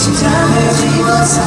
Sometimes he was